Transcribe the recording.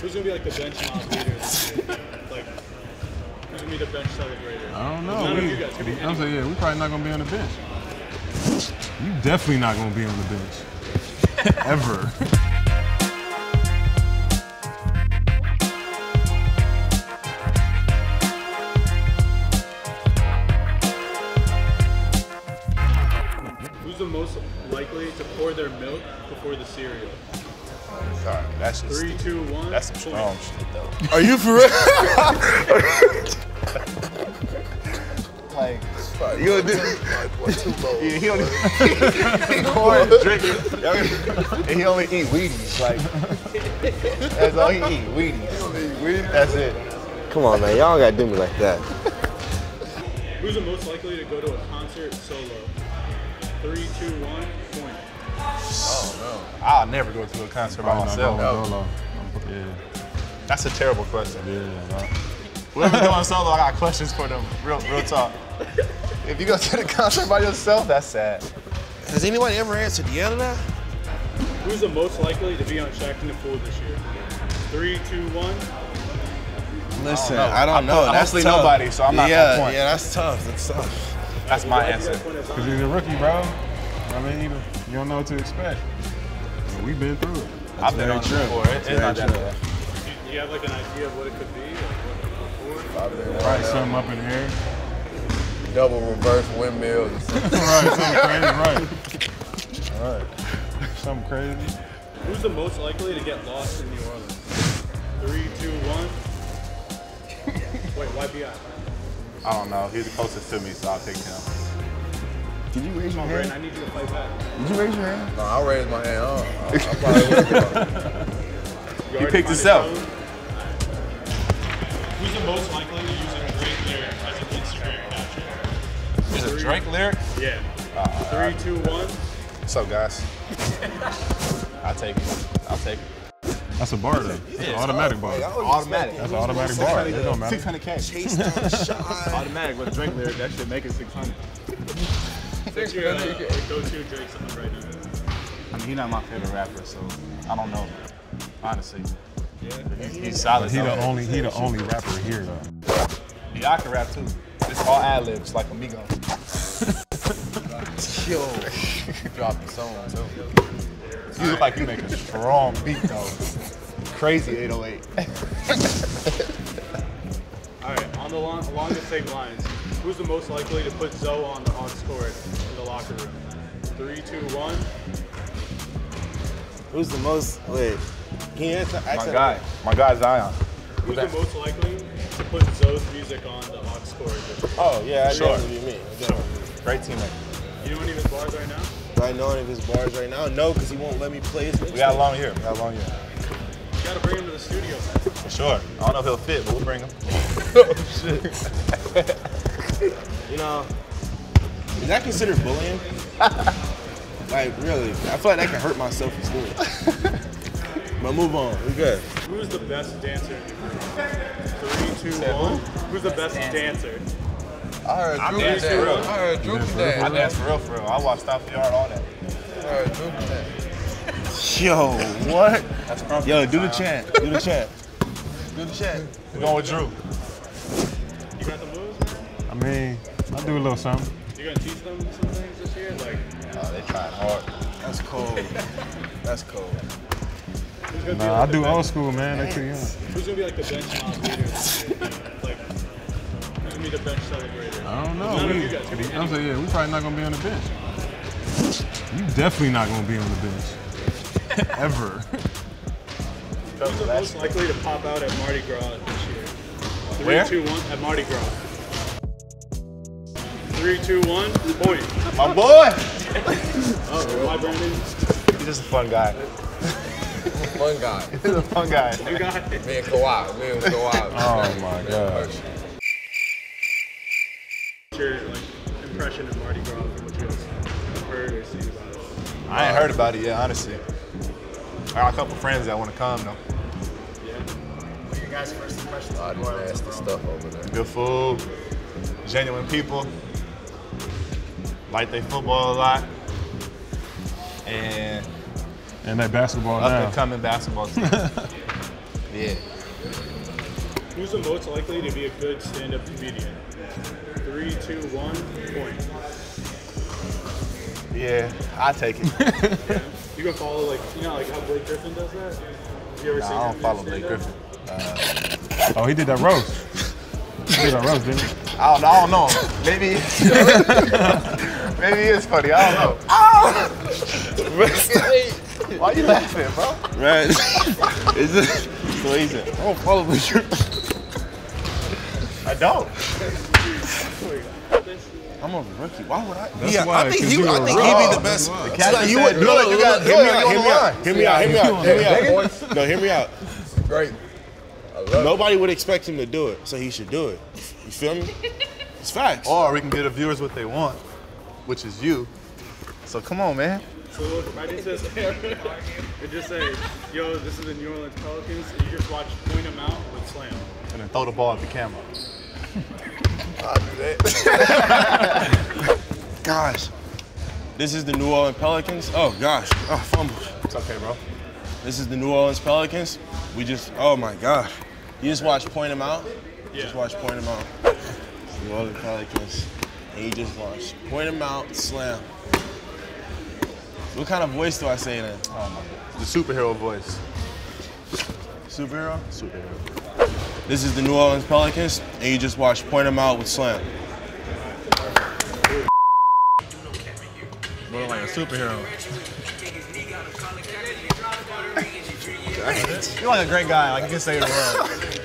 Who's gonna be like the bench mob leader? Like, who's gonna be the bench celebrator? I don't know. None we, of you guys. Could be I'm saying, yeah, we probably not gonna be on the bench. You definitely not gonna be on the bench. Ever. Who's the most likely to pour their milk before the cereal? Sorry, that's just Three, two, one. that's some strong shit though. Are you for real? Like you don't do yeah, he only he corn drinking. and he only eat Wheaties. Like that's all he eat. Wheaties. That's it. Come on, man. Y'all gotta do me like that. Who's the most likely to go to a concert solo? Three, two, one, point. Oh, I'll never go to a concert by oh, Probably not myself. going solo. I'm- Yeah, That's a terrible question. yeah. no. Whoever going solo, I got questions for them. Real, real talk. If you go to the concert by yourself, that's sad. Has anyone ever answered yeah to that? Who's the most likely to be on Shaqtin' a Fool this year? Three, two, one. Listen, know. I don't I'm- know. I'm That's honestly tough. nobody, so I'm not yeah, gonna point. Yeah, that's tough. That's tough. That's my answer. Cause he's a rookie, bro. I mean, you, you don't know what to expect. But we've been through it. I've been very on it true. before. It- it's Very not that bad. Do you have like an idea of what it could be? Like, what it Right, something up in here. double reverse windmills. right, something crazy. Right. Right. Something crazy. Who's the most likely to get lost in New Orleans? Three, two, one. Wait, why BI? I don't know. He's the closest to me, so I'll take him. Did you raise your Come on, Brandon, hand? I need you to fight back. Did you raise your hand? No, I raised my hand. Uh, I, I probably would You He picked find himself. Who's the most likely to use a Drake lyric as an Instagram caption? Is it Drake lyric? Yeah. Three, two, one. What's up, guys? I'll take it. I'll take it. That's a bar though. That's an automatic bar. Automatic. That's an automatic bar. It don't matter. 600K. Chase down shot. Automatic with a Drake lyric, that should make it 600. What's your uh, go-to Drake song right now? I mean, he's not my favorite rapper, so I don't know. Honestly. Yeah. He's, he's solid. He the though. only he the only rapper here though. Yeah, I can rap too. It's all ad libs, like Amigo. Yo. dropped the song too. You look like you make a strong beat though. Crazy 808. All right, on the long, along the same lines, who's the most likely to put Zo on the aux cord in the locker room? Three, two, one. Who's the most? Wait. Can you answer? My answer- guy. My guy Zion. Who's the most likely to put Zo's music on the aux cord? Oh yeah, I Sure. know what you mean. I know what you. Great teammate. You know any of his bars right now? Do I know any of his bars right now? No, because he won't let me play his. We got a long year. We got long year. You gotta bring him to the studio, man. For sure. I don't know if he'll fit, but we'll bring him. oh shit. You know, is that considered bullying? like really? I feel like that can hurt my self-esteem. but move on. We good. Who's the best dancer in your group? Three, two, one. Who's the best dancer? I heard Jrue dance dance. for real. I heard Jrue dance for dance. I dance for real, for real. I watch Stomp the Yard, all that. I heard Jrue dance. Yo, what? That's from Yo, do the chant. Do the chant. Do the chant. We're going with Jrue. You got the moves, man? I mean, I do a little something. You gonna teach them some things this year? Like, Oh, they trying hard. That's cold. That's cold. who's Nah, I like the do old school, man. They too young. Who's gonna be like the bench mob leader this year? Like, who's gonna be the bench celebrator? I don't know. None of We, you guys. Be I'm saying, yeah, we probably not gonna be on the bench. You definitely not gonna be on the bench. Ever. Who's the most likely to pop out at Mardi Gras this year? Three, Where? two, one. At Mardi Gras. Three, two, one. Point. My boy! Oh, why, Brandon? He's just a fun guy. Fun guy. He's a fun guy. You got it. Me and Kawhi. Me and Kawhi. Oh my gosh. What's your like impression of Mardi Gras from what you guys have heard or seen about it? I ain't heard about it yet, honestly. I got a couple friends that want to come though. Yeah. A lot of nasty stuff over there. Good food, genuine people, like they football a lot, and And that basketball up now. and coming basketball team. Yeah. Who's the most likely to be a good stand-up comedian? Three, two, one, point. Yeah, I take it. Yeah. You can follow like you know like how Blake Griffin does that. Have you ever Nah, seen I don't him follow Blake stand-up? Griffin. Oh, he did that roast. He did that roast, didn't he? I don't, I don't know. Maybe. Maybe it's funny. I don't know. Oh! Why are you laughing, bro? Right. Is this so he said, I don't follow the truth. I don't. I'm a rookie. Why would I? That's yeah, why, I think 'cause he, you I a think rookie. he'd be Oh, the best. that's why. It's captain like you would. no, look, no, you got- hear me out, hear the me out, hear me out, hear me out, hear me out. No, hear me out. Great. I love it. Nobody would expect him to do it, so he should do it. You feel me? It's facts. Or we can give the viewers what they want, which is you. So come on, man. So look, imagine this. it just say, "Yo, this is the New Orleans Pelicans," and you just watch point them out with slam. And then throw the ball at the camera. I'll do that. Gosh. This is the New Orleans Pelicans. Oh gosh. Oh, fumble. It's okay, bro. This is the New Orleans Pelicans. We just, oh my God. You just watch point them out. Yeah. Just watch point them out. New Orleans Pelicans. And you just watch point them out, slam. What kind of voice do I say then? The superhero voice. Superhero? Superhero. This is the New Orleans Pelicans, and you just watch point them out with slam. Look like a superhero. You're like a great guy. Like you can say the word.